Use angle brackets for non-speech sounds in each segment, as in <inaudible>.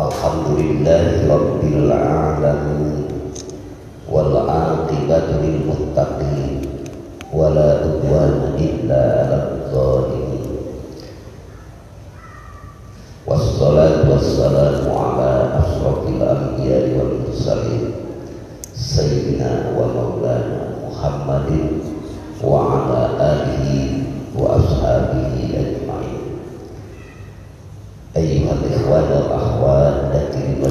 Alhamdulillahi Rabbil Alamin. Wal aqibatu lil muttaqin. Wala udwana illa ala zalimin. Wassalatu wassalamu ala asrafil anbiya wal mursalin. Sayyidina wa maulana Muhammadin Wa ala alihi wa ashabihi ajma'in. Al-ahwal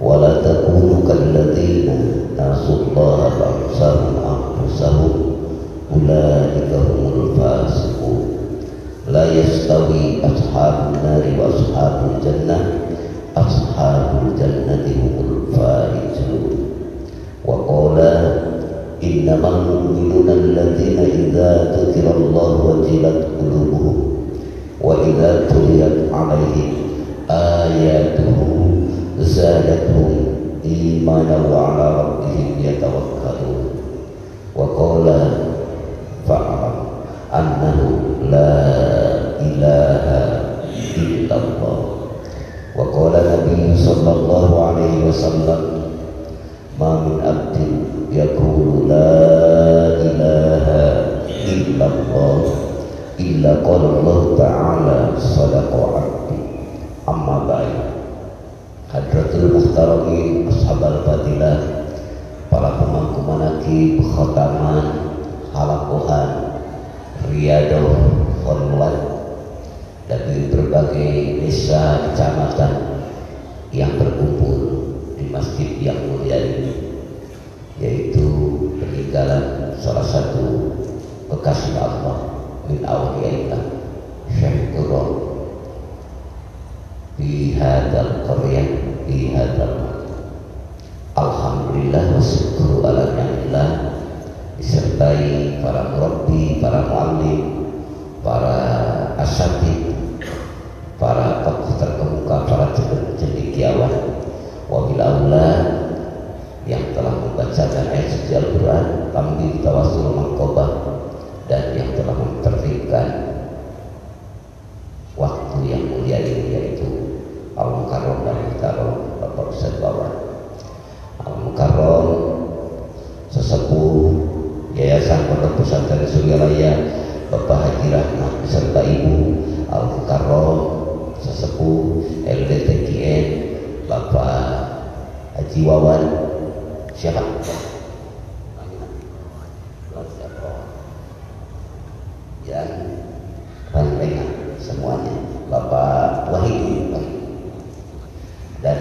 ولا تكونوا كالذين نسوا الله فأنساهم أنفسهم. أولئك هم الفاسقون. لا يستوي أصحاب النار وأصحاب الجنة. أصحاب الجنة هم الفائزون وقال إنما المؤمنون الذين إذا ذكر الله وجلت قلوبهم وإذا تليت عليهم آياته زادتهم إيمانا وعلى ربهم يتوكلون. وقال فاعلم أنه لا إله إلا الله. وقال النبي صلى الله عليه وسلم ما من عبد يقول لا إله إلا الله إلا قال الله تعالى صدق عبدي. أما بعد. Hadratul Muhtaramin Ashab al-Fadilah Para pemangku manaki Khotaman Halakuhan Riyadoh Khonwat Dari berbagai desa kecamatan Yang berkumpul Di masjid yang mulia ini Yaitu peninggalan salah satu Bekasih Allah Min awliyaillah Syekh Qurran di hadal qaryah di hadal Alhamdulillah wa syukru ala ni'millah disertai para murabbi, para muallim, para asatid, para tokoh terkemuka, para cendekiawan, wabil yang telah membacakan ayat suci Al-Quran, tambil tawasul mangkobah, dan yang telah mempertikan waktu yang mulia ini yaitu Al-Mukarram dan Mukarram Ustaz Bawan Al-Mukarram sesepuh Yayasan Pondok Pesantren Suryalaya Bapak Haji Rahmat beserta Ibu Al-Mukarram sesepuh LDTKN Bapak Haji Wawan siapa? yang Randengan semuanya. Bapak Wahid dan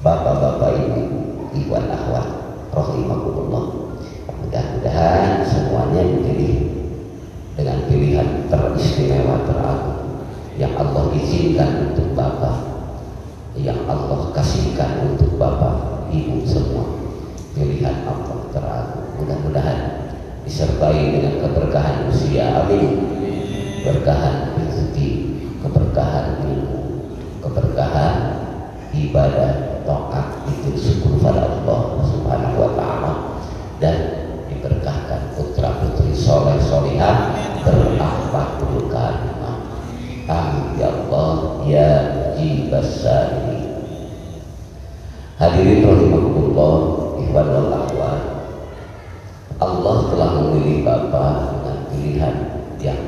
bapak-bapak ibu ikhwan akhwat rahimahullah mudah-mudahan semuanya dipilih dengan pilihan teristimewa teragung yang Allah izinkan untuk bapak yang Allah kasihkan untuk bapak ibu semua. Pilihan Allah teragung mudah-mudahan disertai dengan keberkahan usia. Amin. Keberkahan rezeki keberkahan ilmu keberkahan ibadah taat itu syukur pada Allah Subhanahu wa taala dan diberkahkan putra putri soleh solehah berakhlakul karimah amin ya Allah ya jibasari hadirin rahimakumullah ikhwan akhwat. Allah telah memilih Bapak dengan pilihan yang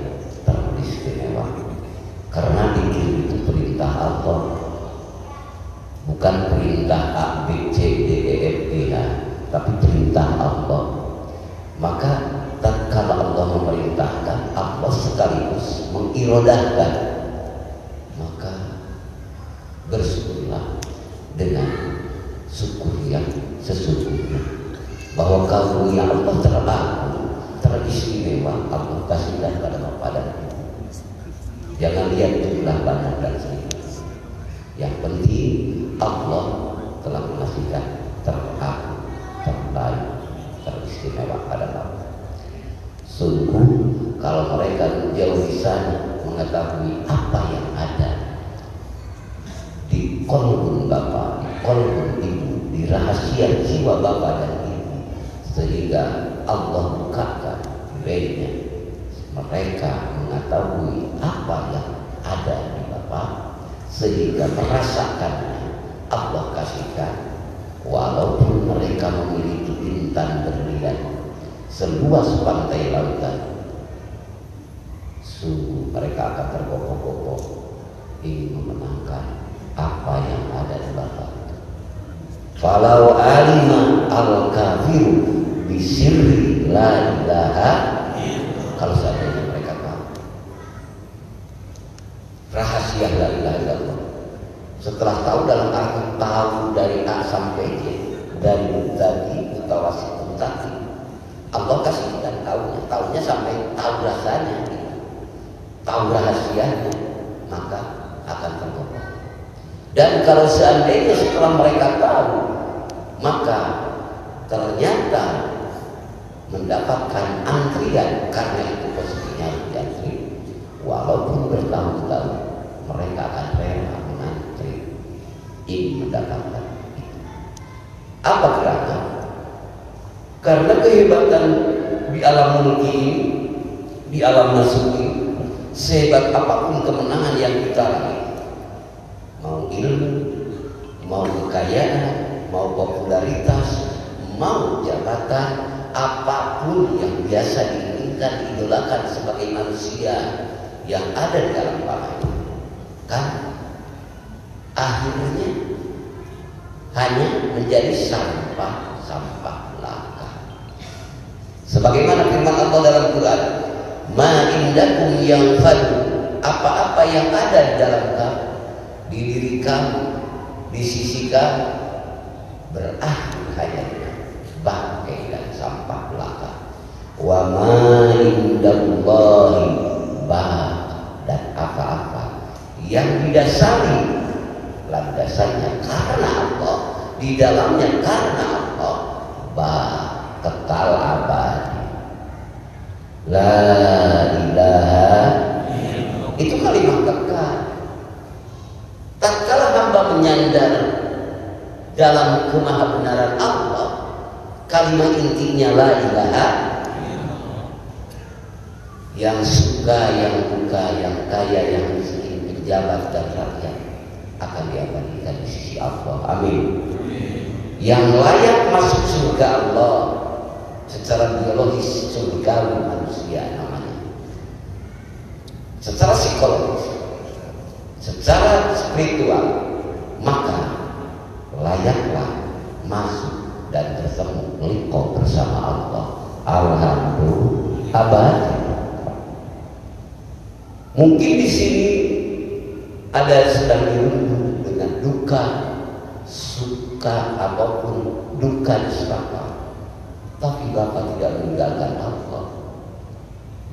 teristimewa. Karena dikir itu perintah Allah bukan perintah A, B, C, D, E, F, G, H tapi perintah Allah. Maka tatkala Allah memerintahkan Allah sekaligus mengirodahkan maka bersyukurlah dengan syukur yang sesungguhnya bahwa kamu yang Allah terlalu teristimewa Allah kasihkan pada bapak dan ibu jangan lihat jumlah banyak dan sedikit Yang penting Allah telah mengasihkan terakhir, terbaik, teristimewa pada kamu. Sungguh kalau mereka jauh di sana mengetahui apa yang ada di kolbun bapak, di kolbun ibu, di rahasia jiwa bapak dan ibu, sehingga Allah bukakan baiknya mereka mengetahui apa yang ada di bapak, sehingga merasakannya Allah kasihkan. Walaupun mereka memiliki intan berlian seluas pantai lautan sungguh mereka akan tergopoh-gopoh ingin memenangkan apa yang ada di bapak falau alima al kafiru bisirri la ilaha kalau seandainya mereka tahu. Rahasia la ilaha illallah. Setelah tahu dalam arti tahu dari A sampai J dari tadi mutawasit tadi Allah kasih kita tahunya, tahunya sampai tahu rasanya, tahu rahasianya, maka akan tergopoh. Dan kalau seandainya setelah mereka tahu, maka ternyata mendapatkan antrian karena itu posisinya diantri, walaupun bertahun-tahun mereka akan rela mengantri ingin mendapatkan. Apa gerangan? Karena kehebatan di alam mulki di alam nasuki, sehebat apa pun kemenangan yang kita raih, mau ilmu, mau kekayaan, mau popularitas, mau jabatan, apa pun yang biasa diinginkan, idolakan sebagai manusia yang ada di dalam bumi kan akhirnya hanya menjadi sampah-sampah Sebagaimana firman Allah dalam Quran, "Ma indakum yang fadu." Apa-apa yang ada di dalam kamu, di diri kamu, di sisi kamu berakhir sampah belaka. Wa ma indallahi dan apa-apa yang didasari landasannya karena Allah, di dalamnya karena Allah, bah kekal abadi. La ilaha itu kalimat kekal. Tatkala hamba menyandar dalam kemahabenaran Allah, kalimat intinya la ilaha yang suka, yang buka, yang kaya, yang miskin, pejabat dan rakyat akan diabadikan di sisi Allah. Amin. Yang layak masuk surga Allah secara biologis surgawi manusia namanya secara psikologis secara spiritual maka layaklah masuk dan bertemu liko bersama Allah Alhamdulillah mungkin di sini ada sedang dirundung dengan duka suka apa pun duka disebabkan tapi Bapak tidak meninggalkan Allah.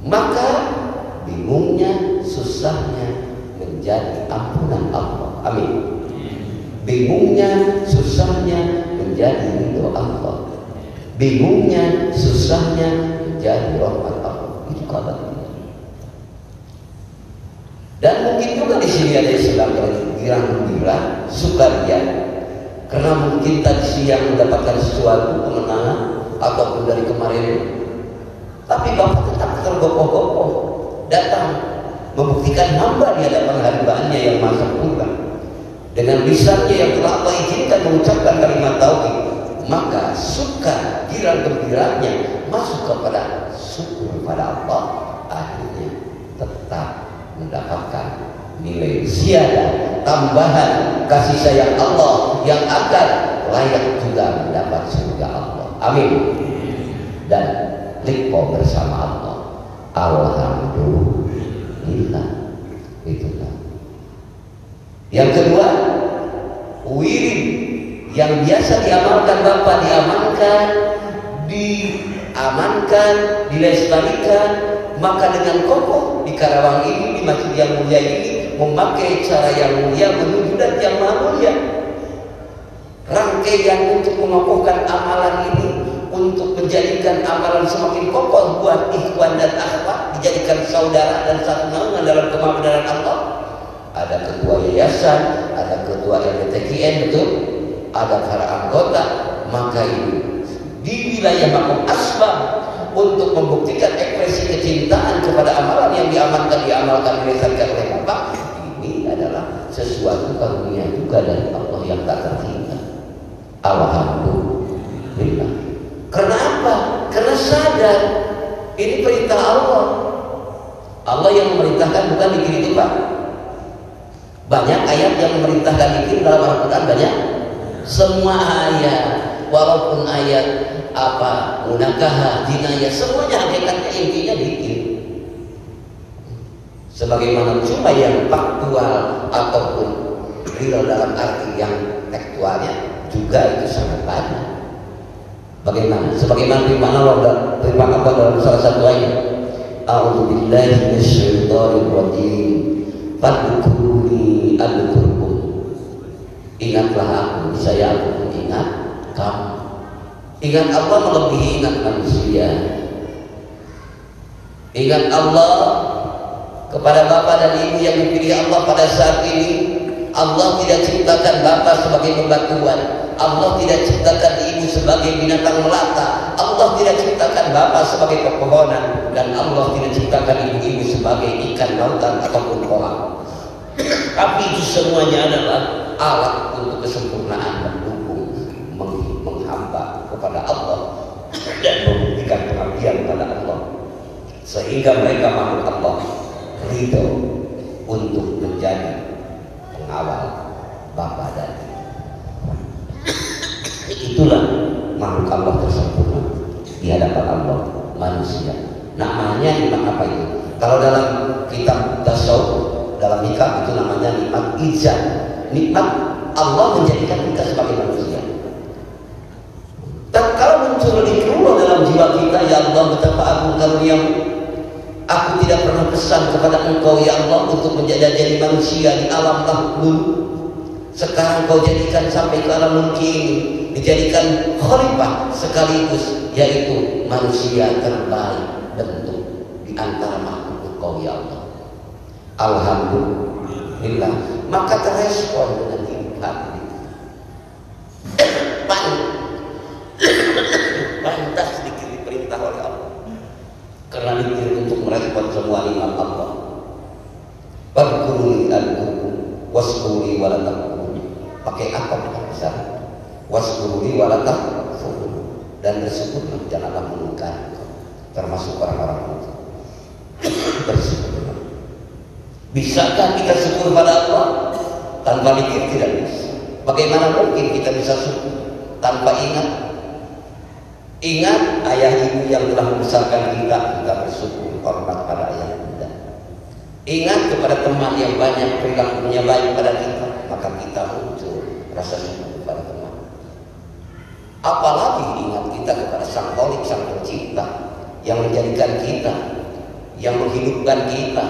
Maka bingungnya, susahnya menjadi ampunan Allah. Amin. Bingungnya, susahnya menjadi ridho Allah. Bingungnya, susahnya menjadi rahmat Allah. Itu kabar Dan mungkin juga di sini ada yang girang-girang, sukaria. Karena mungkin tadi siang mendapatkan sesuatu kemenangan, ataupun dari kemarin. Tapi Bapak tetap tergopoh-gopoh. Datang membuktikan hamba di hadapan hambaannya yang maha sempurna dengan lisannya yang telah Allah izinkan mengucapkan kalimat tauhid maka suka girang gembiranya masuk kepada syukur pada Allah. Akhirnya tetap mendapatkan nilai ziyadah tambahan kasih sayang Allah yang akan layak juga mendapat surga Allah Amin. Dan lipo bersama Allah. Alhamdulillah. Itu kan. Yang kedua, wirid yang biasa diamalkan Bapak diamankan, diamankan, dilestarikan, maka dengan kokoh di Karawang ini, di Masjid yang mulia ini, memakai cara yang mulia menuju dan yang mulia. Rangkaian untuk mengokohkan amalan ini untuk menjadikan amalan semakin kokoh buat ikhwan dan akhwat dijadikan saudara dan satu naungan dalam kemampuan Allah. Ada ketua yayasan ada ketua LPTKN betul? Ada para anggota maka ini di wilayah Makom Asbab untuk membuktikan ekspresi kecintaan kepada amalan yang diamalkan diamalkan dilaksanakan oleh Bapak ini adalah sesuatu karunia juga dari Allah yang tak terhingga. Alhamdulillah karena apa? karena sadar. Ini perintah Allah. Allah yang memerintahkan bukan dikir itu Pak banyak ayat yang memerintahkan dikir dalam Al-Quran banyak. Semua ayat walaupun ayat apa? Munakaha jinayah semuanya hakikatnya intinya dikir sebagaimana cuma yang faktual ataupun real dalam arti yang tekstualnya juga itu sangat banyak. Bagaimana? Sebagaimana firman Allah apa dalam salah satu ayat. A'udzu billahi minasyaitonir rajim fadkuruni adkurkum ingatlah aku saya aku Ingat Allah melebihi ingat manusia. Ingat Allah kepada bapak dan ibu yang dipilih Allah pada saat ini. Allah tidak ciptakan bapak sebagai pembatuan. Allah tidak ciptakan ibu sebagai binatang melata. Allah tidak ciptakan bapak sebagai pepohonan dan Allah tidak ciptakan ibu-ibu sebagai ikan lautan ataupun kolam. Tapi itu semuanya adalah alat untuk kesempurnaan kepada Allah dan membuktikan pengabdian kepada Allah. Sehingga mereka makhluk Allah ridho untuk menjadi pengawal Bapa dan itulah makhluk Allah tersempurna di hadapan Allah manusia. Namanya nikmat apa itu? Kalau dalam kitab tasawuf dalam nikah itu namanya nikmat izah nikmat Allah menjadikan kita sebagai manusia. Dan kalau muncul zikrullah dalam jiwa kita, ya Allah betapa agung karuniamu. Aku tidak pernah pesan kepada engkau ya Allah untuk menjadi jadi manusia di alam takbun. Sekarang kau jadikan sampai ke alam mungkin dijadikan khalifah sekaligus yaitu manusia terbaik bentuk di antara makhluk engkau ya Allah. Alhamdulillah. Maka terespon dengan iman. Panik pantas dikiri perintah oleh Allah karena dikiri untuk merespon semua nikmat Allah Fadkuruni al-kurkum Waskuri walatakkuruni Pakai apa kita bisa Waskuri walatakkuruni Dan bersyukurlah janganlah mengingkari Termasuk orang-orang itu Bersyukurlah Bisakah kita syukur pada Allah Tanpa mikir tidak bisa Bagaimana mungkin kita bisa syukur Tanpa ingat Ingat ayah ibu yang telah membesarkan kita, kita bersyukur hormat pada ayah bunda. Ingat kepada teman yang banyak perilakunya baik pada kita, maka kita muncul rasa syukur kepada teman. Apalagi ingat kita kepada sang holik, sang pencipta yang menjadikan kita, yang menghidupkan kita,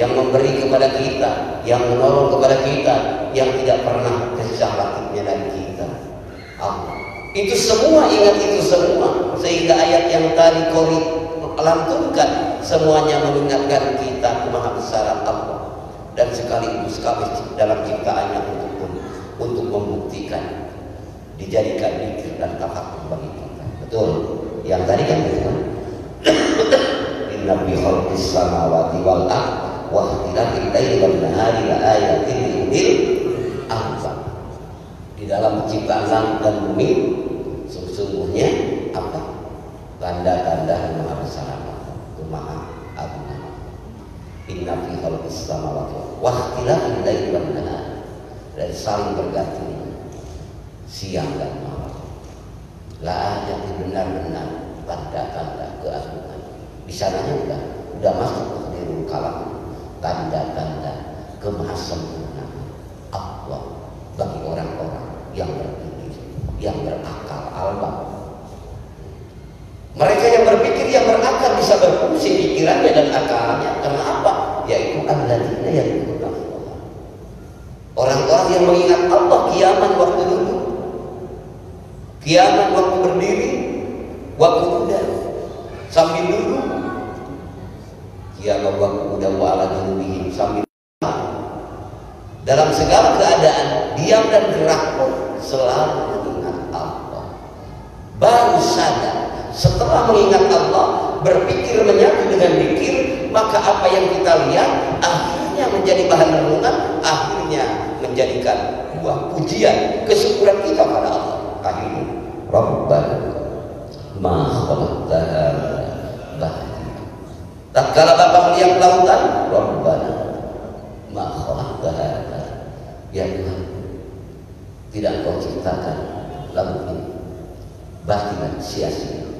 yang memberi kepada kita, yang menolong kepada kita, yang tidak pernah kesah dari kita. Allah itu semua ingat itu semua sehingga ayat yang tadi kori lantunkan semuanya mengingatkan kita kemahabesaran Allah dan sekaligus kami dalam ciptaannya untuk untuk membuktikan dijadikan mikir dan tafakkur bagi kita. Betul. Yang tadi kan betul. <coughs> Inna bi khalqis samawati wal ard wa ikhtilafil laili wan nahari la ayatin lil albab. Di dalam penciptaan langit dan bumi sesungguhnya apa? Tanda-tanda yang maha besar itu maha agung. Inna fi khalqis samawati wa ikhtilafil laili wan nahar. Dan saling berganti siang dan malam. La ayat benar-benar tanda-tanda keagungan. Di sananya udah udah masuk ke kalam tanda-tanda kemahasempurnaan Allah bagi orang-orang yang berpikir yang berakal albab. Mereka yang berpikir yang berakal bisa berfungsi pikirannya dan akalnya. Kenapa? Yaitu alladzina yang Allah. yang mengingat Allah kiamat waktu duduk kiamat waktu berdiri waktu duduk sambil duduk kiamat waktu udah wala junubihim sambil dalam segala keadaan diam dan gerak pun selalu mengingat Allah. Baru sadar setelah mengingat Allah berpikir menyatu dengan mikir maka apa yang kita lihat akhirnya menjadi bahan renungan akhirnya menjadikan buah pujian kesyukuran kita pada Allah. Akhirnya Rabbana ma tak kala Bapak melihat lautan Rabbana ma khalaqta ya Tuhan tidak kau ciptakan laut ini batinan sia-sia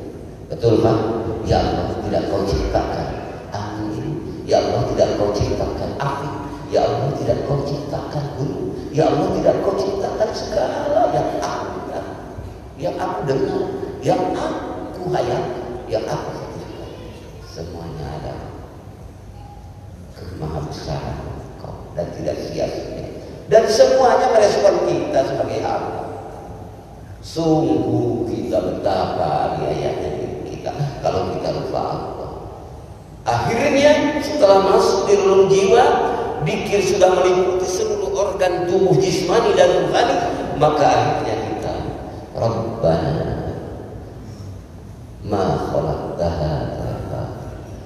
Betul Pak? Ya Allah tidak kau ciptakan angin. Ya Allah tidak kau ciptakan api. Ya Allah tidak kau ciptakan gunung. Ya Allah tidak kau ciptakan segala yang aku dengar. Yang aku dengar. Yang aku hayat. Yang aku ciptakan. Semuanya ada kemahabesaran kau dan tidak sia-sia. Dan semuanya merespon kita sebagai hamba. Sungguh kita betapa ayatnya kita kalau kita lupa Allah. Akhirnya setelah masuk di dalam jiwa, dikir sudah meliputi seluruh organ tubuh jismani dan rohani, maka akhirnya kita Rabbana ma khalaqta hadza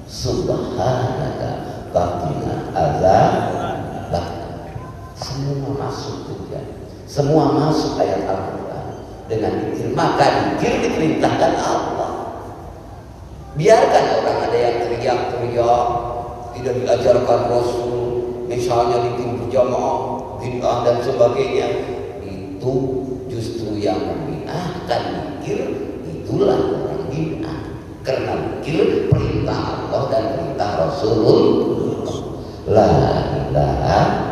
subhanaka faqina adzab semua masuk juga semua masuk ayat Al-Quran. Dengan dikir maka dikir diperintahkan Allah. Biarkan orang ada yang teriak-teriak tidak diajarkan Rasul misalnya di tim jamaah bid'ah dan sebagainya. Itu justru yang membinahkan mikir itulah orang bid'ah. Karena mikir perintah Allah dan perintah Rasulullah. La ilaha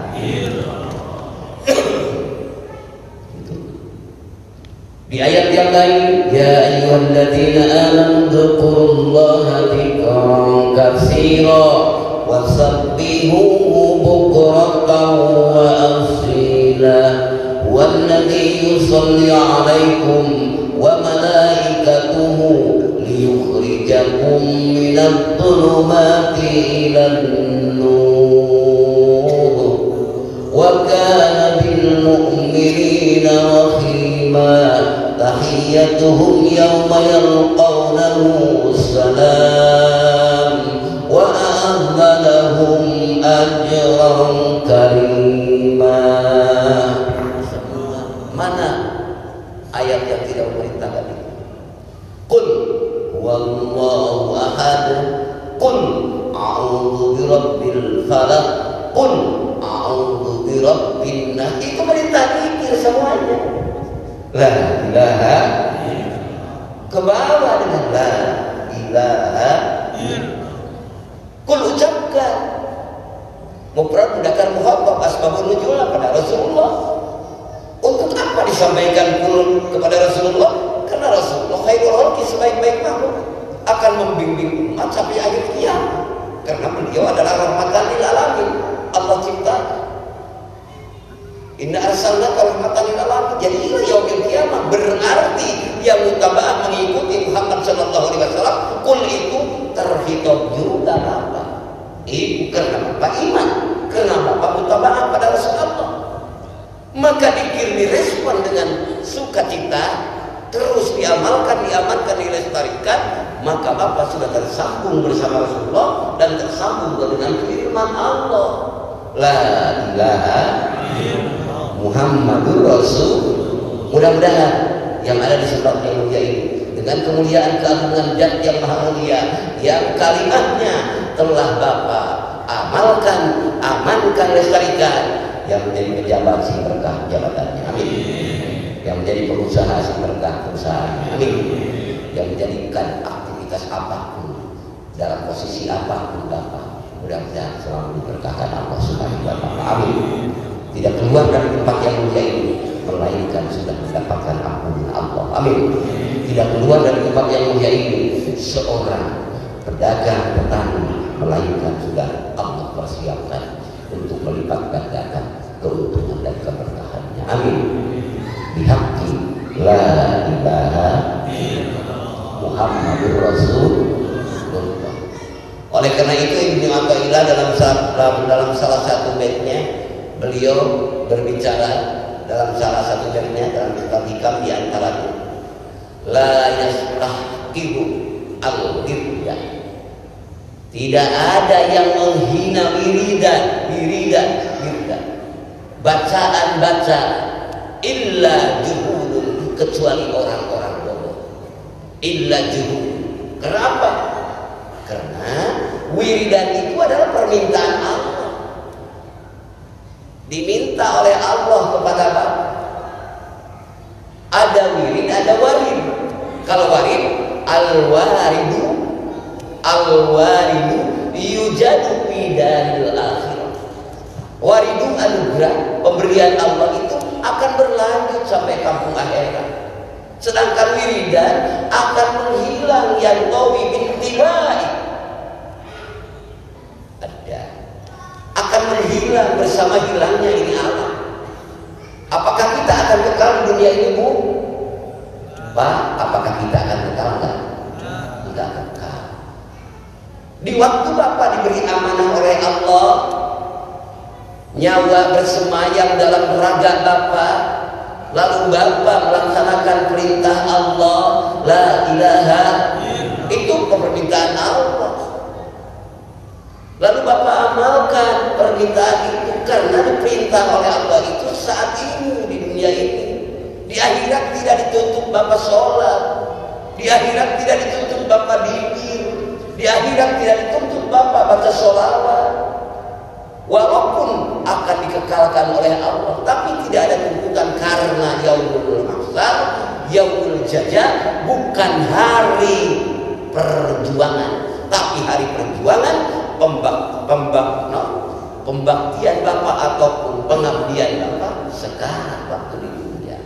di ayat yang lain ya ayyuhalladzina amanu dzkurullaha dzikran katsira wasabbihuhu bukratan wa يصلي عليكم وملائكته ليخرجكم من الظلمات إلى النور. وكان بالمؤمنين رحيما. تحيتهم يوم يلقونه السلام وأعد لهم أجرا كريما. Ayat yang tidak memerintahkan. Itu Qul wallahu ahad. Qul a'udhu birabbil falaq. Qul a'udhu birabbin nas. Itu perintah pikir semuanya. La ilaha ke bawah dengan la ilaha Kul ucapkan. Mufrad mendakar muhabbab asbabun nuzul pada Rasulullah Untuk apa disampaikan kul kepada Rasulullah? Karena Rasulullah khairul khalqi sebaik-baik makhluk akan membimbing umat sampai akhir kiamat. Karena beliau adalah rahmatan lil alamin. Allah cipta Inna arsalna rahmatan lil alamin. Jadi ila yaumil kiamat berarti yang mutabah mengikuti Muhammad sallallahu alaihi wasallam kul itu terhitung juga apa? Ibu karena apa iman, karena apa mutabah pada Rasulullah. Maka dikir direspon dengan sukacita terus diamalkan, diamalkan, dilestarikan, maka Bapak sudah tersambung bersama Rasulullah dan tersambung dengan firman Allah. La ilaha Muhammadur Rasul mudah-mudahan yang ada di surat yang mulia ini dengan kemuliaan keagungan zat yang maha mulia yang kalimatnya telah Bapak amalkan, amankan, lestarikan yang menjadi pejabat si berkah jabatannya. Amin. Yang menjadi pengusaha si berkah perusahaannya amin. Yang menjadikan aktivitas apa pun dalam posisi apa pun Bapak mudah-mudahan selalu diberkahkan Allah subhanahu wa ta'ala. Amin. Tidak keluar dari tempat yang mulia ini melainkan sudah mendapatkan ampunan Allah. Amin. Tidak keluar dari tempat yang mulia ini seorang pedagang petani melainkan sudah Allah persiapkan untuk melipat gandakan keuntungan dan keberkahan la ilaha Muhammadur Rasulullah oleh karena itu Ibnu Athaillah dalam dalam, salah satu baitnya beliau berbicara dalam salah satu baitnya dalam kitab hikam di antaranya la yastahqiru al-ghirya tidak ada yang menghina wiridan wiridan wiridan. Bacaan-bacaan illa juhudun kecuali orang-orang bodoh. Illa juhud kenapa? Karena wiridan itu adalah permintaan Allah. Diminta oleh Allah kepada Bapak ada wirid ada warid. Kalau warid al-waridu al-waridu yujadu fi daril akhirah. Waridu anugerah pemberian Allah itu akan berlanjut sampai kampung akhirat. Sedangkan wiridan akan menghilang yang tawi bin tibai. Ada. Akan menghilang bersama hilangnya ini alam. Apakah kita akan kekal dunia ini, Bu? Pak, apakah kita akan kekal enggak? Tidak kekal. Di waktu Bapak diberi amanah oleh Allah, nyawa bersemayam dalam raga Bapa. Lalu Bapa melaksanakan perintah Allah la ilaha itu permintaan Allah. Lalu Bapak amalkan permintaan itu karena diperintah oleh Allah itu saat ini di dunia ini. Di akhirat tidak dituntut Bapak sholat. Di akhirat tidak dituntut Bapak dikir di akhirat tidak dituntut Bapak baca sholawat. Walaupun akan dikekalkan oleh Allah. Tapi tidak ada tuntutan karena yaumul mahsyar yaumul jajah bukan hari perjuangan. Tapi hari perjuangan pembak pembak no, pembaktian Bapak ataupun pengabdian Bapak sekarang waktu di dunia.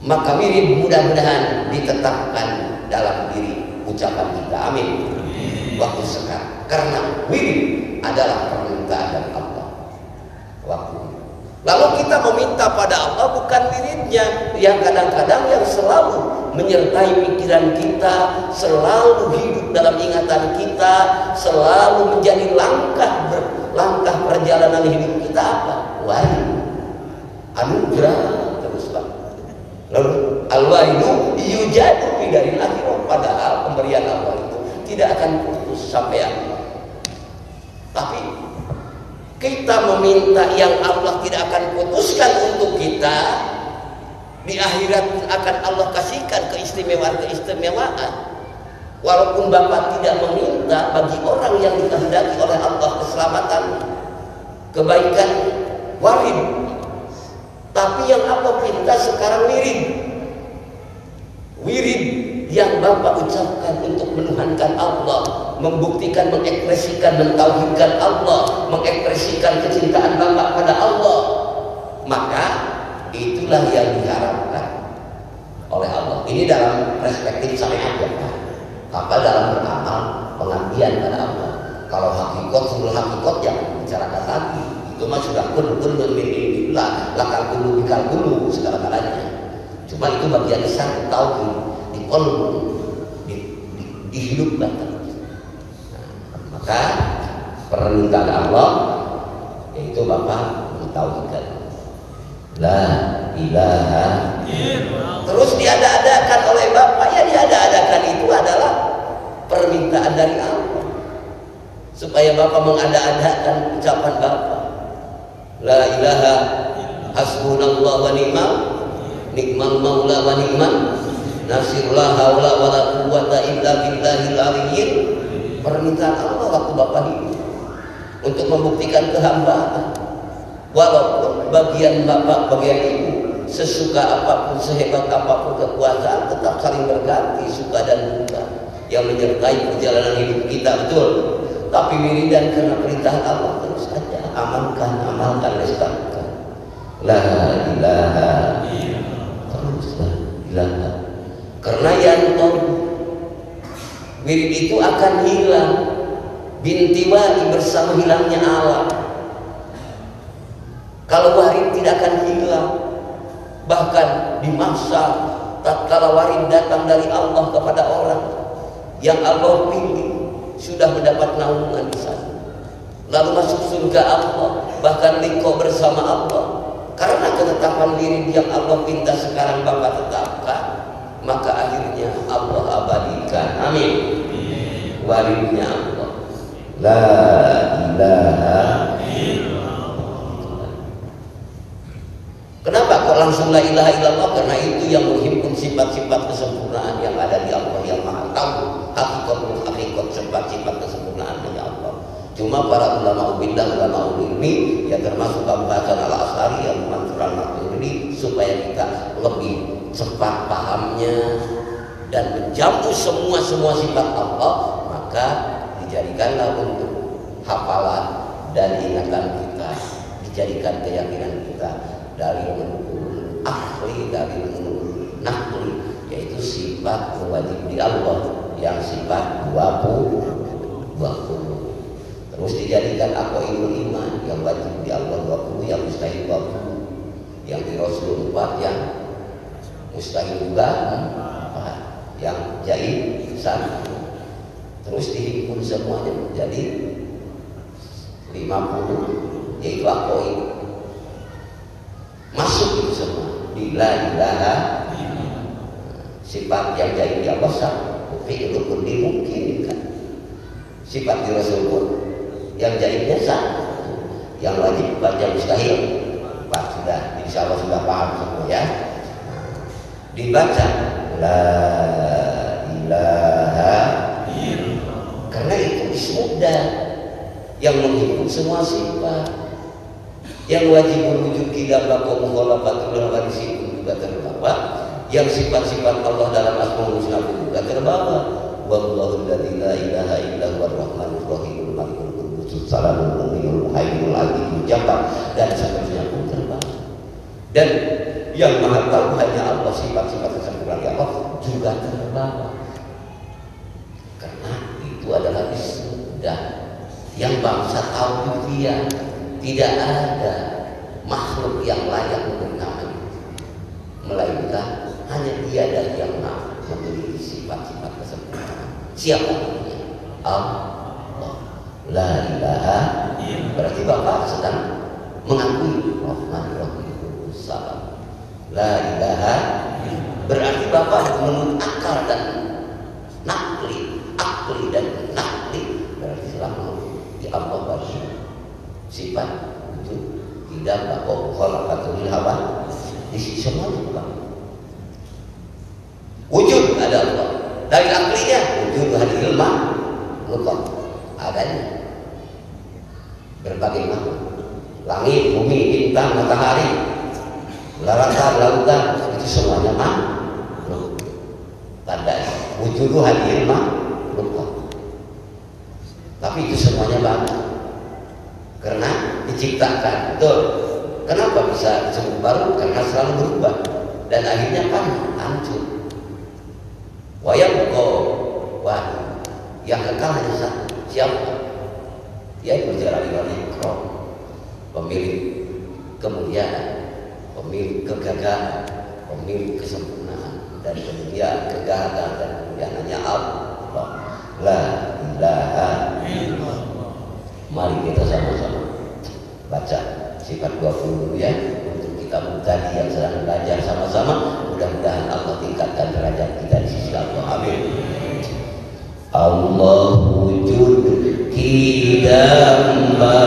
Maka mirip mudah-mudahan ditetapkan dalam diri ucapan kita. Amin. Waktu sekarang. Karena wirid adalah permintaan dari Allah waktu. Lalu kita meminta pada Allah bukan wiridnya yang kadang-kadang yang selalu menyertai pikiran kita selalu hidup dalam ingatan kita selalu menjadi langkah langkah perjalanan hidup kita apa? Wahyu. Anugerah terus bang lalu al-wahyu yujadu dari akhirat padahal pemberian Allah itu tidak akan putus sampai akhir. Tapi kita meminta yang Allah tidak akan putuskan untuk kita di akhirat akan Allah kasihkan keistimewaan-keistimewaan. Walaupun Bapak tidak meminta bagi orang yang dikehendaki oleh Allah keselamatan, kebaikan, warid. Tapi yang Allah minta sekarang wirid. Wirid yang Bapak ucapkan untuk menuhankan Allah, membuktikan, mengekspresikan, mentauhidkan Allah, mengekspresikan kecintaan Bapak pada Allah, maka itulah yang diharapkan oleh Allah. Ini dalam perspektif syariat ya, apa dalam beramal pengabdian pada Allah. Kalau hakikat seluruh hakikat yang bicarakan lagi, itu mah sudah pun pun min lakal kulu bikal kulu segala galanya. Cuma itu bagian besar tauhid kolbu di, di, dihidupkan. Nah, maka permintaan Allah yaitu Bapak mentauhidkan La ilaha Terus diada-adakan oleh Bapak. Ya diada-adakan itu adalah Permintaan dari Allah. Supaya Bapak mengada-adakan ucapan Bapak. La ilaha Hasbunallah wa ni'mal Nikmal maula wa ni'mal Nasir la haula wala quwata illa billahil aliyyil. Permintaan Allah waktu Bapak hidup untuk membuktikan kehambaan. Walaupun bagian Bapak bagian Ibu sesuka apa pun sehebat apa pun kekuasaan tetap saling berganti suka dan duka yang menyertai perjalanan hidup kita betul. Tapi wiridan karena perintah Allah terus saja. Amankan amalkan lestarikan. La ilaha terus la ilaha karena yang wirid itu akan hilang bintiwai bersama hilangnya alam. Kalau warid tidak akan hilang. Bahkan di masa tatkala warin datang dari Allah kepada orang yang Allah pilih sudah mendapat naungan di sana lalu masuk surga Allah bahkan liko bersama Allah karena ketetapan diri yang Allah minta sekarang Bapak tetapkan maka akhirnya Allah abadikan. Amin. Walinya Allah. La ilaha Kenapa kok langsung la ilaha illallah? Karena itu yang menghimpun sifat-sifat kesempurnaan yang ada di Allah yang maha tahu. Hakikat hakikat sifat-sifat kesempurnaan dari Allah. Cuma para ulama ubillah, ulama ini yang termasuk pembahasan al asari yang makhluk ini supaya kita lebih cepat pahamnya dan menjamu semua semua sifat Allah maka dijadikanlah untuk hafalan dan ingatan kita dijadikan keyakinan kita dari menurut ahli dari menurut nakli yaitu sifat wajib di Allah yang sifat 20 20 terus dijadikan aku ilmu iman yang wajib di Allah 20 yang mustahil 20 yang di Rasul 4 yang mustahil juga 4 yang jahil satu terus dihimpun semuanya menjadi 50 yaitu aku masuk itu semua. Bila ilaha sifat yang jadi di Allah sah itu pun dimungkinkan sifat di Rasul pun yang jadinya sah yang wajib baca mustahil. Pak sudah insya Allah sudah paham semua ya dibaca? La ilaha karena itu ismudah yang menghimpun semua sifat. Yang wajib wujud tidak baku mukhalafatul hadis itu juga terbawa. Yang sifat-sifat Allah dalam asmaul husna juga terbawa. Wallahu la ilaha illa huwa rahmanur rahimul malikul qudus salamul mu'minul muhaiminul azizul jabbar. Dan seterusnya pun terbawa. Dan yang maha tahu hanya Allah sifat-sifat kesempurnaan Allah juga terbawa. Karena itu adalah sudah yang bangsa tahu dia. Tidak ada makhluk yang layak untuk namanya. Melainkan hanya dia dan yang memiliki sifat-sifat kesempurnaan siapa namanya? Allah. La ilaha berarti bapak sedang mengakui Rahman Rahim. Salam la ilaha berarti bapak menurut akal dan nakli akli dan nakli. Berarti selama di Allah baru sifat itu tidak bakal khalaqatul hawa. Di sisi bukan wujud ada Allah dari aklinya wujud hari ilmu lupa. Adanya. Berbagai makhluk. Langit bumi bintang matahari lautan lautan itu semuanya makhluk tanda wujud hari ilmu lupa tapi itu semuanya bagus. Karena diciptakan betul. Kenapa bisa disebut baru? Karena selalu berubah. Dan akhirnya kan hancur. Wayang kok wah yang kekal hanya satu siapa? Dia berjalan di ikram pemilik kemuliaan pemilik kegagalan pemilik kesempurnaan dan kemudian kegagalan dan kemudian hanya Allah. La ilaha illallah. Mari kita sama-sama baca sifat 20 dulu ya untuk kita tadi yang sedang belajar sama-sama. Mudah-mudahan Allah tingkatkan derajat kita di sisi Allah. Amin. Allah wujud kidam baqat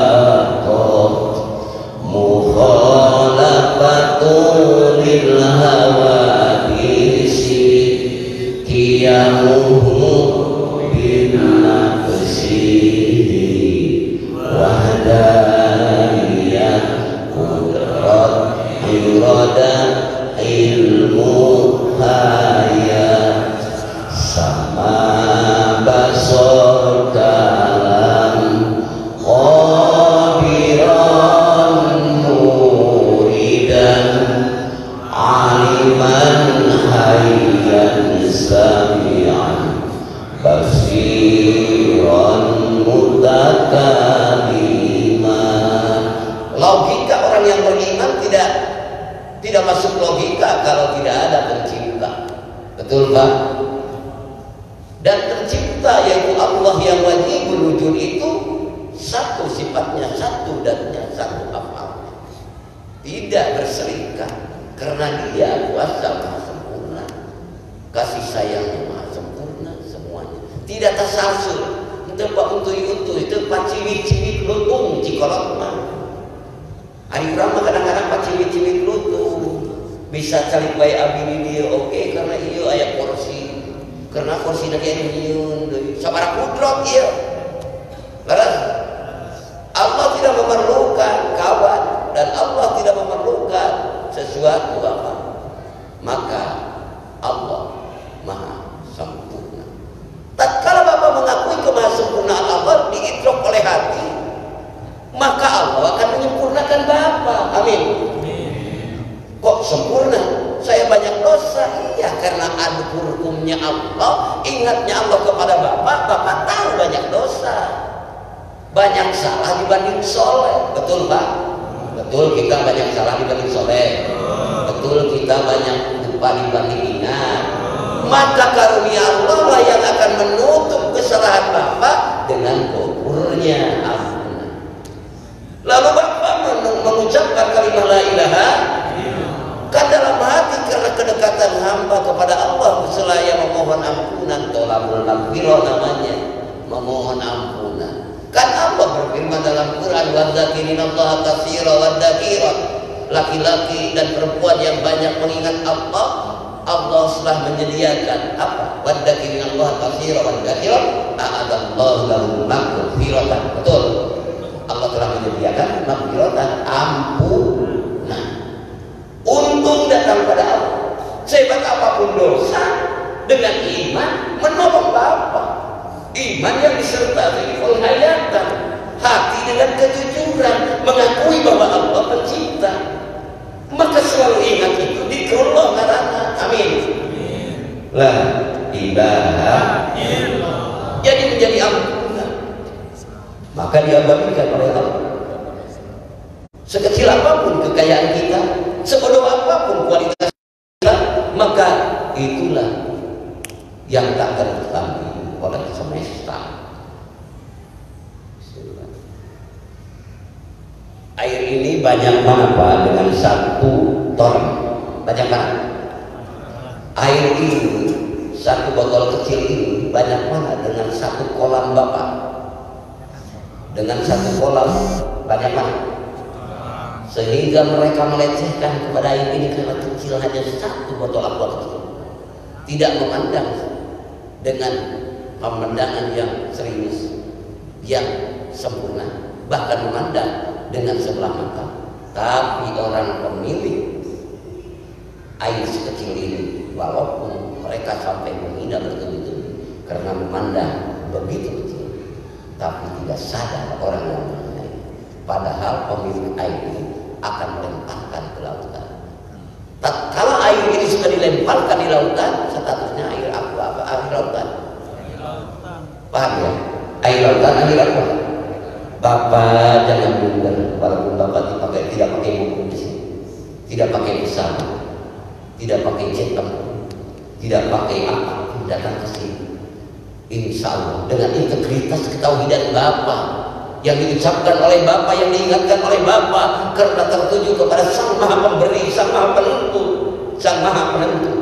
Amin. Kok sempurna? Saya banyak dosa. Iya karena hukumnya Allah ingatnya Allah kepada bapak bapak tahu banyak dosa. Banyak salah dibanding soleh. Betul pak? Betul kita banyak salah dibanding soleh. Betul kita banyak lupa dibanding ingat. Maka karunia Allah lah yang akan menutup kesalahan bapak dengan kuburnya. Lalu kalimat la ilaha kan dalam hati karena kedekatan hamba kepada Allah selaya memohon ampunan tolabul maghfirah namanya memohon ampunan. Kan Allah berfirman dalam Quran wa Allah katsira wa laki-laki dan perempuan yang banyak mengingat Allah Allah telah menyediakan apa? Wa Allah katsira wa dzakira. A'adallahu lahum maghfiratan. Betul. Allah telah menyediakan maghfiratan ampun untung datang pada Allah. Sehebat apa pun dosa dengan iman menolong Bapak iman yang disertai penghayatan hati dengan kejujuran mengakui bahwa Allah pencipta. Maka selalu ingat itu dikurullah karena amin. Lah ibadah jadi menjadi ampunan. Maka diabadikan oleh Allah sekecil apa pun kekayaan kita sebodoh apa pun kualitas kita maka itulah yang tak terketahui oleh semesta. Air ini banyak mana Pak dengan satu ton. Banyak mana? Air ini satu botol kecil ini banyak mana? Dengan satu kolam Bapak. Dengan satu kolam banyak mana sehingga mereka melecehkan kepada air ini karena kecil hanya satu botol aqua kecil tidak memandang dengan pemandangan yang serius yang sempurna bahkan memandang dengan sebelah mata. Tapi orang pemilik air sekecil ini walaupun mereka sampai menghina bertubi-tubi karena memandang begitu kecil tapi tidak sadar orang yang mengenai padahal pemilik air ini akan melemparkan ke lautan. Kalau air ini sudah dilemparkan di lautan, statusnya air apa? Apa air lautan? Paham ya? Air lautan, air apa? Bapak jangan blunder, walaupun bapak dipakai tidak pakai buku di sini, tidak pakai pesawat, tidak pakai jet tidak pakai apa, datang ke sini. Insya Allah dengan integritas ketauhidan Bapak yang diucapkan oleh Bapak, yang diingatkan oleh Bapak karena tertuju kepada Sang Maha Pemberi, Sang Maha Penentu, Sang Maha Penentu.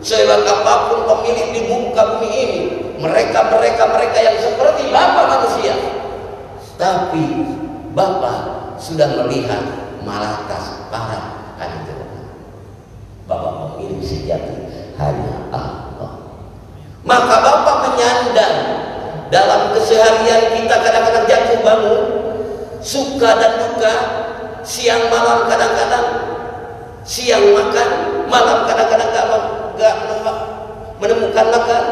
Sehebat apa pun pemilik di muka bumi ini, mereka mereka yang seperti Bapak manusia, tapi Bapak sudah melihat malakas para kanjeng. Bapak pemilik sejati hanya Allah. Maka Bapak menyandang dalam keseharian kita kadang-kadang jatuh bangun suka dan duka siang malam kadang-kadang siang makan malam kadang-kadang gak, gak menemukan makan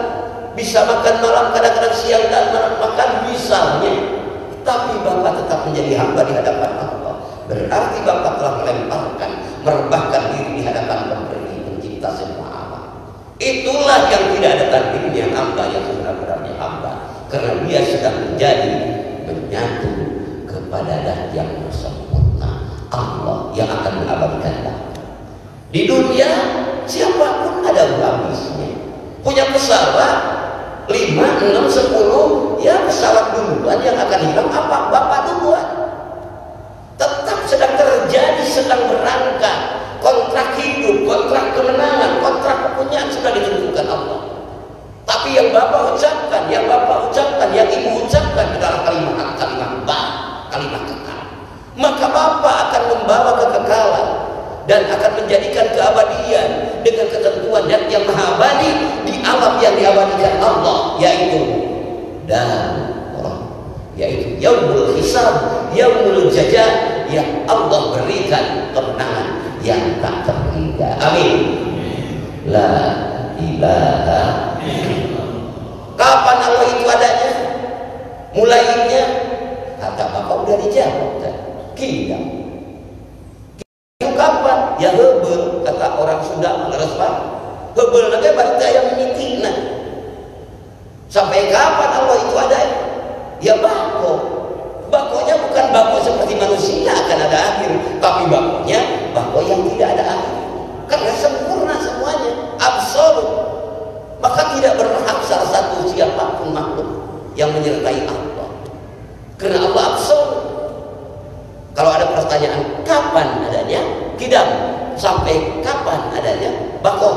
bisa makan malam kadang-kadang siang dan malam makan misalnya tapi Bapak tetap menjadi hamba di hadapan Allah. Berarti Bapak telah melemparkan merebahkan diri di hadapan pemberi pencipta semua alam. Itulah yang tidak ada tandingnya hamba yang sebenarnya hamba karena dia sedang menjadi menyatu kepada dah yang sempurna Allah yang akan mengabadikan Di dunia siapa pun ada habisnya. Punya pesawat lima, enam, sepuluh, ya pesawat duluan yang akan hilang apa? Bapak duluan. Tetap sedang terjadi, sedang berangkat. Kontrak hidup, kontrak kemenangan, kontrak kepunyaan sudah ditentukan Allah. Tapi yang Bapak ucapkan, yang Bapak ucapkan, yang Ibu ucapkan adalah kalimat kalimat bah, kalimat kekal. Maka Bapak akan membawa kekekalan dan akan menjadikan keabadian dengan ketentuan dan yang maha abadi di alam yang diabadikan Allah yaitu dan orang yaitu yaumul hisab yaumul jajah yang Allah berikan kemenangan yang tak terhingga amin la ilaha kapan Allah itu adanya mulainya kata bapak udah dijawab kan kidam kapan? Ya hebel kata orang Sunda leres Pak. Hebel nanti baru yang nah. Sampai kapan Allah itu ada? Ya bako. Bakonya bukan bako seperti manusia akan ada akhir, tapi bakonya bako yang tidak ada akhir. Karena sempurna semuanya, absolut. Maka tidak berhak salah satu siapa pun makhluk yang menyertai Allah. Karena Allah absolut. Kalau ada pertanyaan kapan adanya, tidak. Sampai kapan adanya? Bakok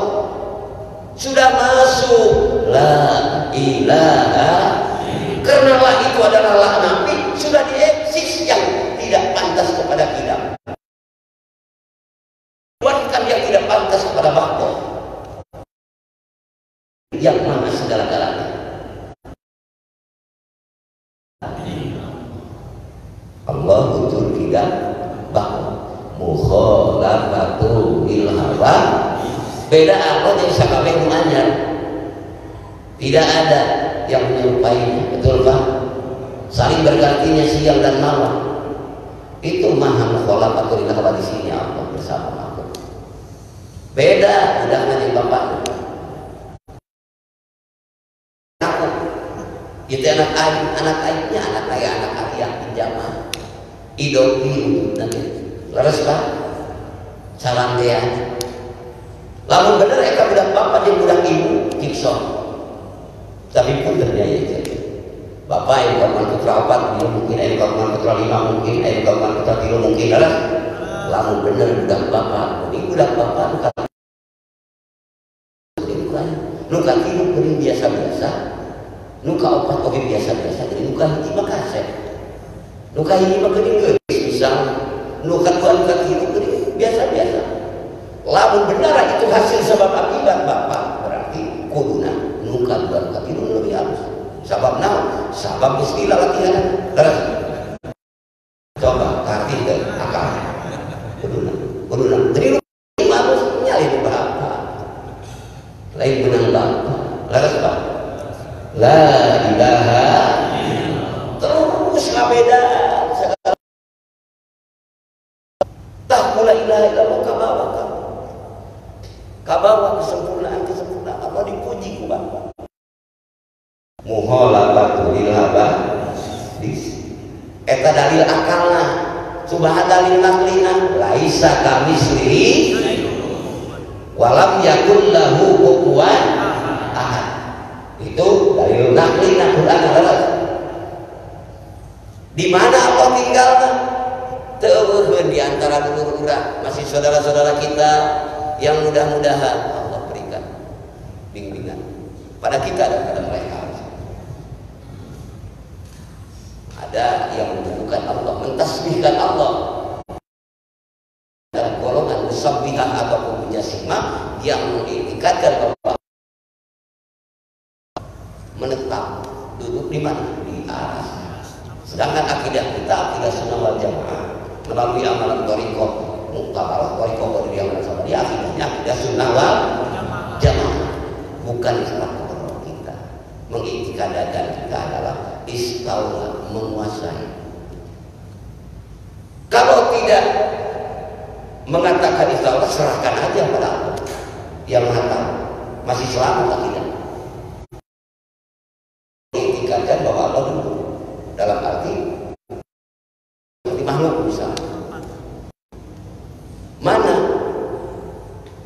sudah masuk. La ilaha. Karena la itu adalah la nabi sudah dieksis yang tidak pantas kepada kita buatkan yang tidak pantas kepada bakok yang mana segala-galanya Allah betul tidak bakok mukhalafatu bil hawa beda apa yang sakabeh anyar tidak ada yang menyerupainya betul pak saling bergantinya siang dan malam. Itu maha bil hawa di sini? Allah bersama aku? Beda udah nanti bapak. Aku itu anak aib anak aibnya anak kaya anak kaya pinjaman idoki nanti Leres pak? Salam dia. Lalu bener eka budak bapak dia budak ibu tikso. Tapi pun terjadi itu. Bapak yang kawan putra empat mungkin yang kawan putra lima mungkin yang kawan putra tiga mungkin lah. Lalu bener budak bapak. Ini budak bapak bukan nuka tilu kering biasa-biasa nuka opat oke biasa-biasa jadi nuka hiji mah kaset nuka hiji mah kering misal nukat dua ini biasa-biasa lamun benar itu hasil sebab akibat bapak berarti kuduna dua nukat hidup lebih halus. Sabab naon? Sabab istilah latihan terus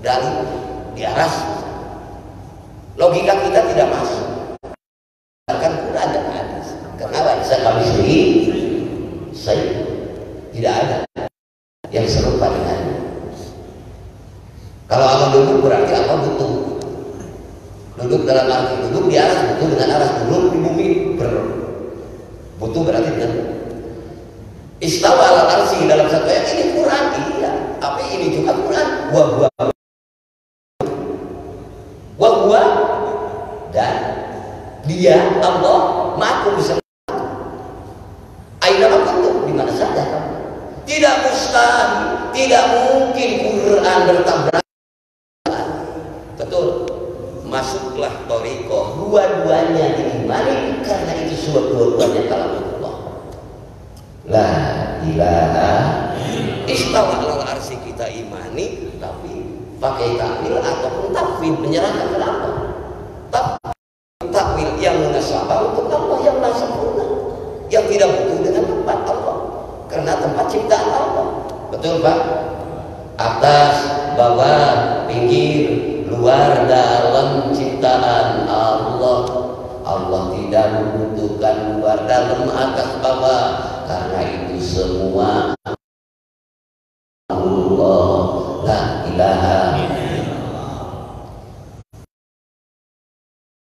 dari di aras logika kita tidak masuk akan Quran dan hadis kenapa bisa kami sendiri saya tidak ada yang serupa dengan kalau Allah duduk berarti Allah butuh duduk dalam arti duduk di aras butuh dengan aras duduk di bumi ber butuh berarti dengan istawa ala arsi dalam satu ayat ini Quran iya tapi ini juga Quran wa huwa wa huwa dan dia Allah maha bisa Aina kuntum di mana saja kamu tidak mustahil tidak mungkin Quran bertabrakan betul masuklah toriko dua-duanya diimani karena itu semua dua-duanya kalam Allah la ilaha istawa alal arsi kita imani tapi pakai takwil ataupun takwil menyerahkan ke Allah takwil yang munasabah untuk Allah yang maha sempurna yang tidak butuh dengan tempat Allah karena tempat ciptaan Allah betul Pak atas bawah pinggir luar dalam ciptaan Allah Allah tidak membutuhkan luar dalam atas bawah karena itu semua Allah la ilaha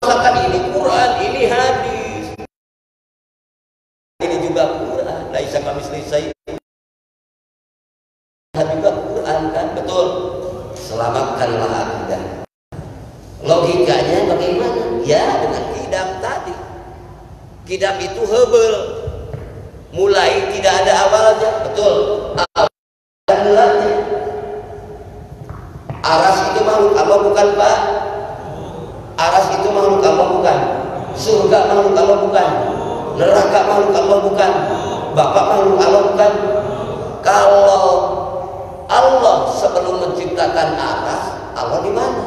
Masakan ini Quran, ini hadis. Ini juga Quran. Laisa kami selesai. juga Quran kan, betul. Akidah. Logikanya bagaimana? Ya dengan kidam tadi. Kidam itu hebel. Mulai tidak ada awalnya, betul. Ada mulanya. Aras itu makhluk Allah bukan Pak? Aras itu makhluk Allah bukan? Surga makhluk Allah bukan? Neraka makhluk Allah bukan? Bapak makhluk Allah bukan? Kalau Allah sebelum menciptakan aras, Allah di mana?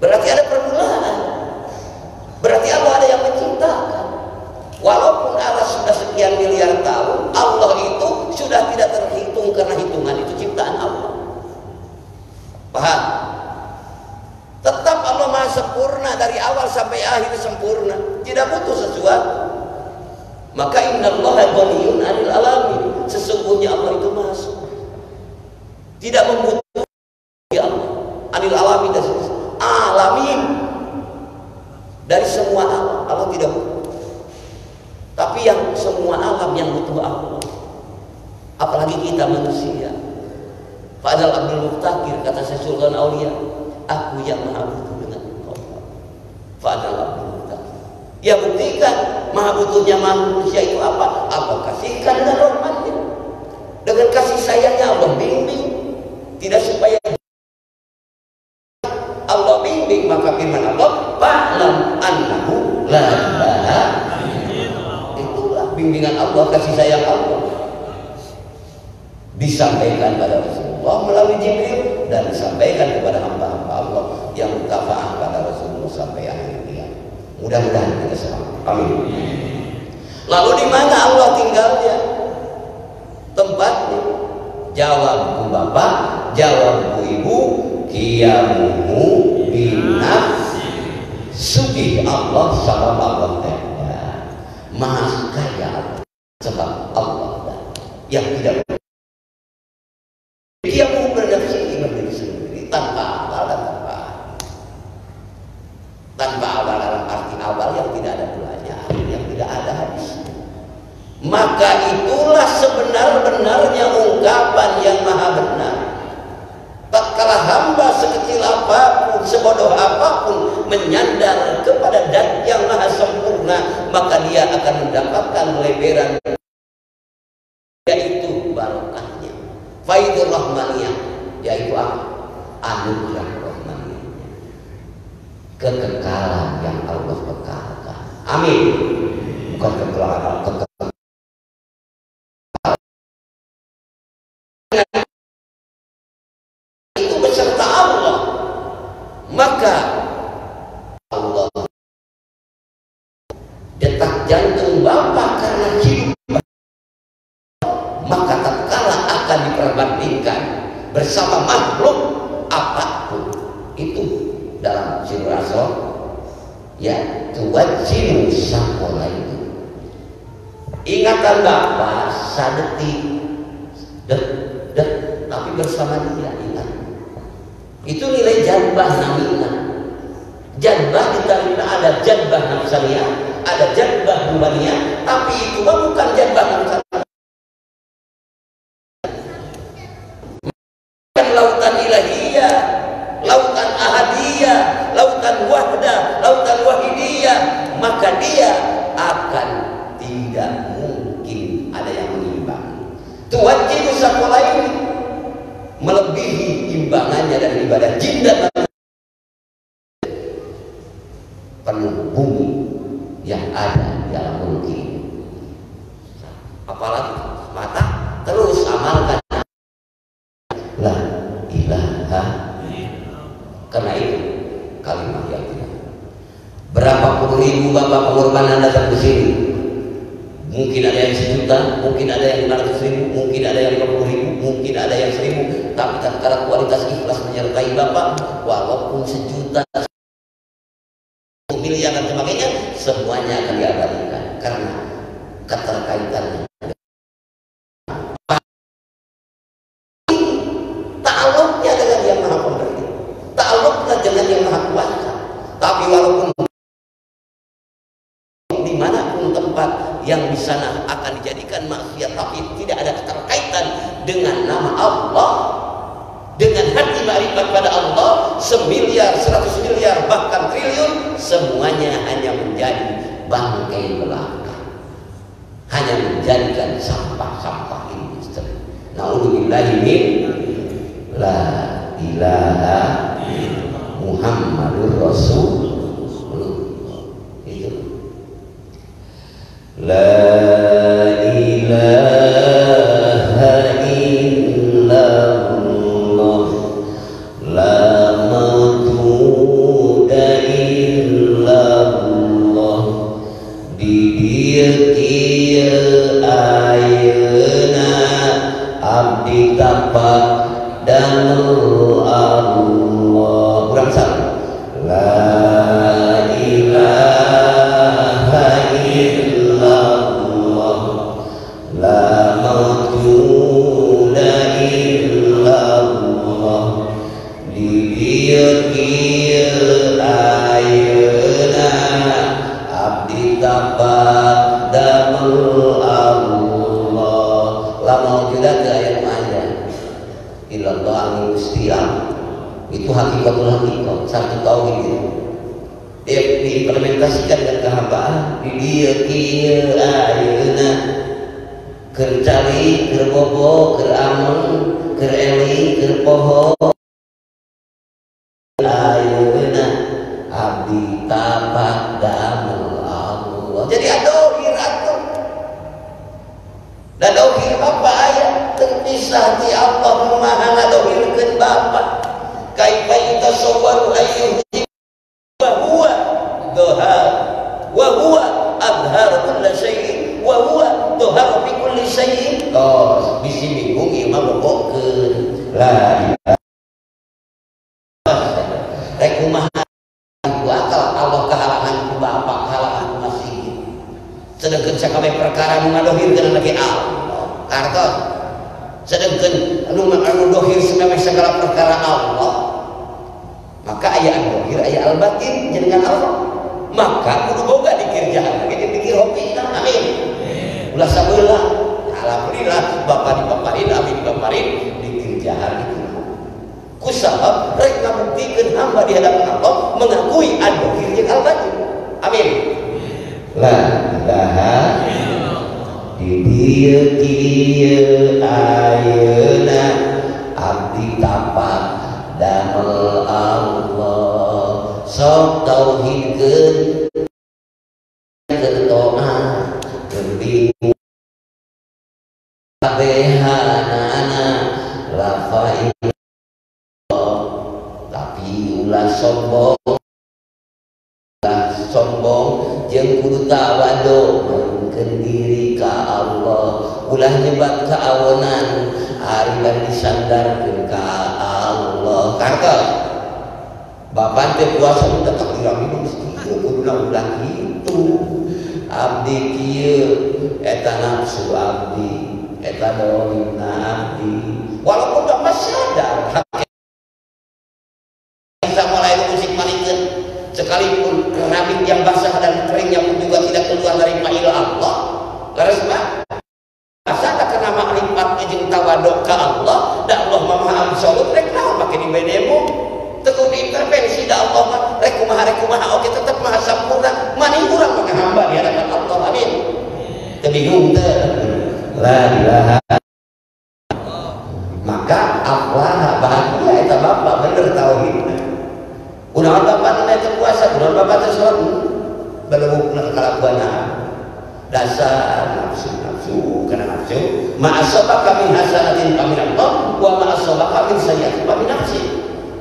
Berarti ada permulaan. Berarti Allah ada yang menciptakan. Walaupun aras sudah sekian miliar tahun, Allah itu sudah tidak terhitung karena hitungan itu ciptaan Allah. Paham? Tetap Allah maha sempurna dari awal sampai akhir sempurna. Tidak butuh sesuatu. Maka inna Allah ghaniyun anil alamin. Sesungguhnya Allah itu maha. Tidak membutuhkan ya Allah. Anil alamin dan alamin. Dari semua alam Allah tidak butuh. Tapi yang semua alam yang butuh Allah. Apalagi kita manusia. Padahal Abdul Muftakir kata saya Sultan Aulia, aku yang maha butuh dengan engkau. Padahal Abdul Muftakir. Ya buktikan maha butuhnya manusia itu apa? Allah kasihkan dengan rahmatnya. Dengan kasih sayangnya Allah bimbing. Tidak supaya Allah bimbing maka firman Allah fa'lam annahu la ilaha itulah bimbingan Allah kasih sayang Allah disampaikan pada Rasulullah melalui Jibril dan disampaikan kepada hamba-hamba Allah yang mutafaah pada Rasulullah sampai akhir dia. Mudah-mudahan kita selamat. Amin. Lalu di mana Allah tinggalnya? Tempatnya. Jawab bu bapak, jawab bu ibu, kiamuhu binaf sugih Allah sama Allah Maha kaya Allah sebab Allah yang tidak dia mau bernafsi berdiri sendiri tanpa awal dan tanpa tanpa awal dalam arti awal yang tidak ada mulanya yang tidak ada habis maka itulah sebenar-benarnya ungkapan yang maha benar tak kalah hamba sekecil apa pun sebodoh apa pun menyandar kepada dan yang maha sempurna maka dia akan mendapatkan leberan yaitu barokahnya faidur rahmaniyah yaitu apa anugerah rahmaniyah kekekalan yang Allah bekalkan amin bukan kekekalan kekekalan itu beserta Allah maka Allah detak jantung Bapak karena hidup maka tatkala akan diperbandingkan bersama makhluk apa pun itu dalam sirul ya tuwajibu sakola itu ingatan Bapak sadeti dek dek tapi bersama dia ingat itu nilai jadbah namina jadbah kita ada jadbah nafsania ada jadbah rubaniyah tapi itu bukan jadbah nafsania lautan ilahiyah lautan ahadiyah lautan wahdah lautan wahidiyah. Maka dia akan tidak mungkin ada yang mengimbangi tuwajibu sekolah ini melebihi imbangannya dari ibadah jin dan penuh bumi yang ada di dalam mulki apalagi mata terus amalkan la ilaha karena itu kalimat yang tidak berapa ribu bapak pengorbanan datang ke sini. Mungkin ada yang sejuta mungkin ada yang lima ratus ribu mungkin ada yang lima puluh ribu mungkin ada yang seribu. Tapi tatkala kualitas ikhlas menyertai bapak walaupun sejuta miliar dan sebagainya semuanya akan diabadikan karena keterkaitannya maka ayat dohir ayat al batin jenengan Allah maka kudu boga dikir jahan lagi dipikir hobi amin. Ulah sabeula alhamdulillah bapak dipaparin abi dipaparin dikir jahan itu. Kusahab rek ngabuktikan hamba di hadapan Allah mengakui ad-dohir yang al-batin amin. La ilaha di dia kia ayeuna abdi tapak damel Allah. Sok tauhidkeun keur bingung kabehanana lafain tapi ulah sombong ulah sombong jeung kudu tawadu mengkeun diri ka Allah. Ulah nyebat ka awonan ari bari disandarkeun ka Allah karena Bapak teh puasa udah tak kira minum sekieu kudu ulah itu abdi kieu eta nafsu abdi eta dolimna abdi. Walaupun bapak sadar bisa mulai musik malikeun sekalipun keramik yang basah dan keringnya pun juga tidak keluar dari failah Allah karena Asal kena makrifat jeung tawaduk ke Allah dan Allah maha absolut rek naon make dibedemo teguh diintervensi da Allah mah rek kumaha rek kumaha oke tetep maha sampurna mani urang mah hamba di hadapan Allah amin teu bingung teu la ilaha maka Allah bahagia eta bapak bener tauhid udah bapak nanti puasa udah bapak teh salat belum kalakuan dasar nafsu nafsu karena nafsu. Ma'asobaka min hasanatin pamin Allah wa ma'asobaka min sayyatin pamin nafsi.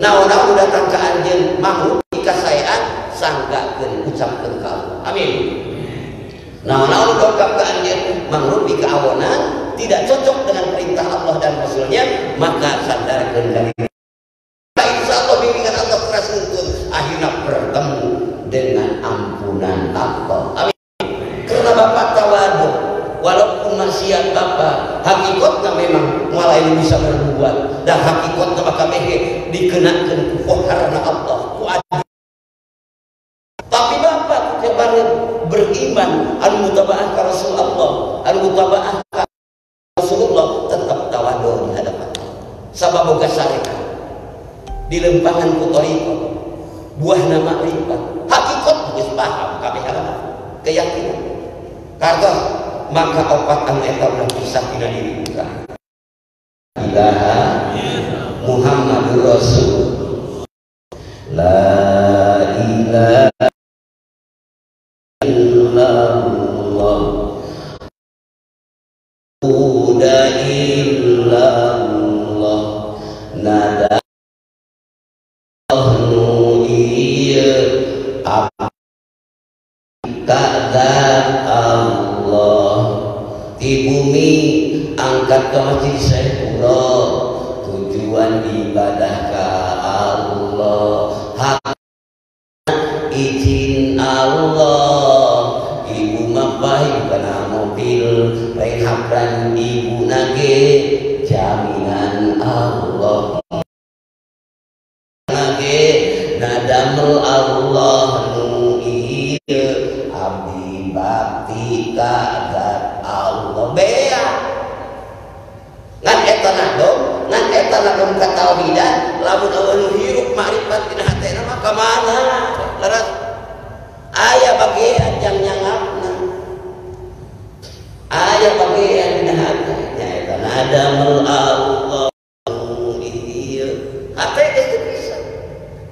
Nah orang datang ke anjing makhluk jika sayaan sanggakeun ucapkeun ka Allah amin. Nah orang datang ke anjing makhluk jika awanan tidak cocok dengan perintah Allah dan Rasulnya maka sadarkan dari insya Allah bimbingan Allah keras untuk akhirnya bertemu dengan ampunan Allah amin. Karena bapak tawadu walaupun maksiat bapak hakikatnya memang malah ini bisa berbuat. Dan hakikatnya maka mehe dikenakan karena Allah. Tapi bapak kepada beriman al-mutabaah ke Rasulullah al-mutabaah ke Rasulullah tetap tawadu di hadapan. Sabab boga syariat di lempangan kutoriko buah nama lipat. Hakikat geus paham kabeh keyakinan. Karena maka opat anu eta udah bisa tidak dibuka ilaha Muhammadur Rasul. La ibu nage jaminan Allah. Nage nadamel Allah nu iya abdi bakti kadat Allah. Bea. Ngan eta nadom ngan eta nadom katauhidan lamun awal hirup makrifat dina hatena mah ka mana? Leres aya bagian yang nyangapna aya bagian hati nadamul Allah hati geus bisa.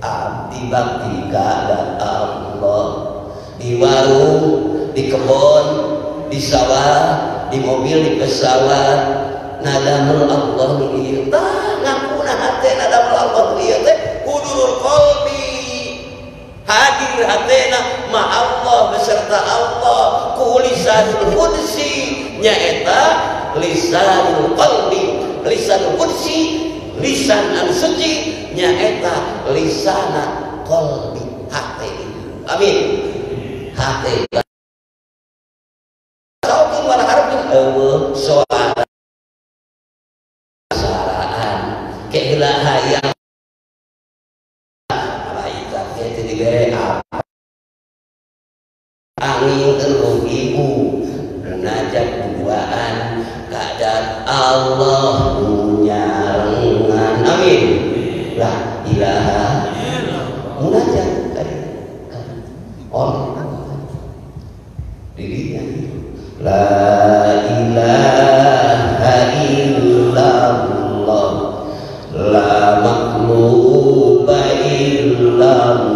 Abdi bakti kadat Allah di warung, di kebun, di sawah, di mobil, di pesawat. Nadamul Allah ieu tah ngakuna hate nadamul Allah ieu teh. Kudurul qalbi. Hadir hatena ma Allah beserta Allah. Ku lisanul qudsi nyaeta lisanul qalbi lisanul qudsi lisan an suci nyaeta lisana qalbi hate amin. Hati Saukin keheula hayang angin teuh ibu munajat duaan Allah nyarengan amin. La ilaha munajat. Tadi Allah dirinya. La ilaha illallah. La makluba illallah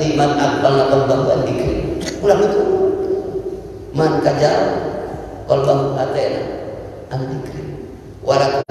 seperti man akbal atau bahwa dikri. Ulang itu. Man kajal kalau bahwa atena al dikri. Warak